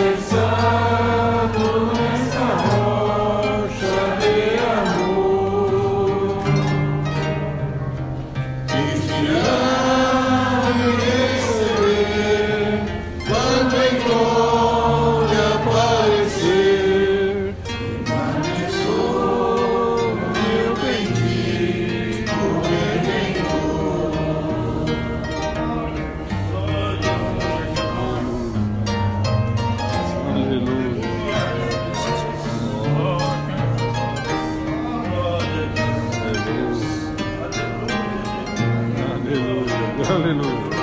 Yeah. Hallelujah.